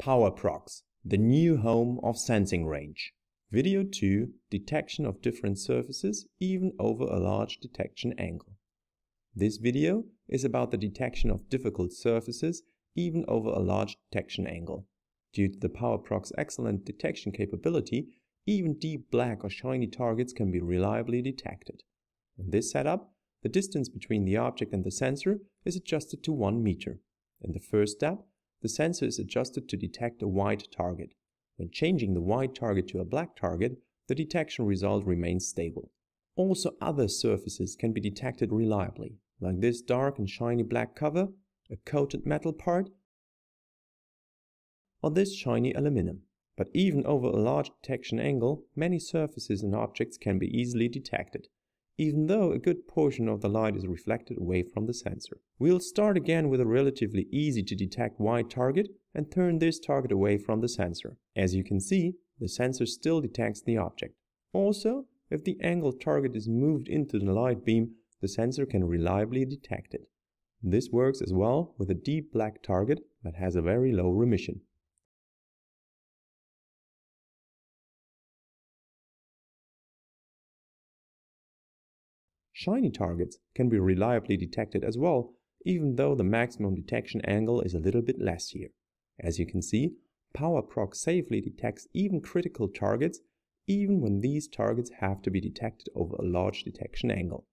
PowerProx, the new home of sensing range. Video 2 Detection of different surfaces even over a large detection angle. This video is about the detection of difficult surfaces even over a large detection angle. Due to the PowerProx excellent detection capability, even deep black or shiny targets can be reliably detected. In this setup, the distance between the object and the sensor is adjusted to 1 meter. In the first step, the sensor is adjusted to detect a white target. When changing the white target to a black target, the detection result remains stable. Also other surfaces can be detected reliably, like this dark and shiny black cover, a coated metal part, or this shiny aluminum. But even over a large detection angle, many surfaces and objects can be easily detected even though a good portion of the light is reflected away from the sensor. We'll start again with a relatively easy to detect white target and turn this target away from the sensor. As you can see, the sensor still detects the object. Also, if the angled target is moved into the light beam, the sensor can reliably detect it. This works as well with a deep black target that has a very low remission. Shiny targets can be reliably detected as well, even though the maximum detection angle is a little bit less here. As you can see, PowerProx safely detects even critical targets, even when these targets have to be detected over a large detection angle.